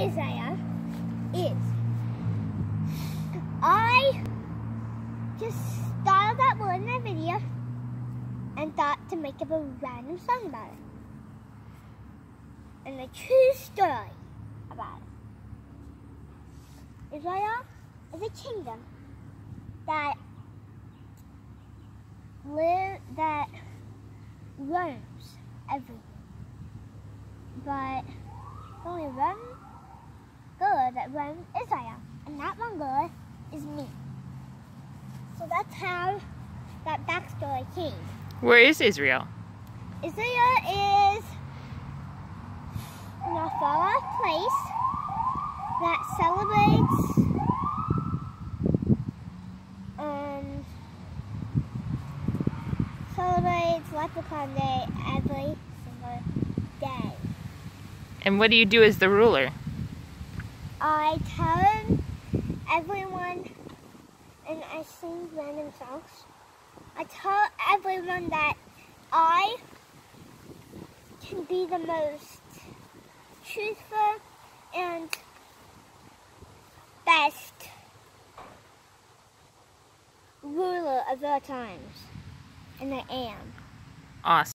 Israel is I just thought of that word in a video and thought to make up a random song about it. And a true story about it. Israel is a kingdom that live that roams everywhere. But only one that runs and that one girl is me. So that's how that backstory came. Where is Israel? Israel is in a far off place that celebrates um, celebrates Leprechaun Day every single day. And what do you do as the ruler? I tell everyone, and I sing random songs. I tell everyone that I can be the most truthful and best ruler of our times. And I am. Awesome.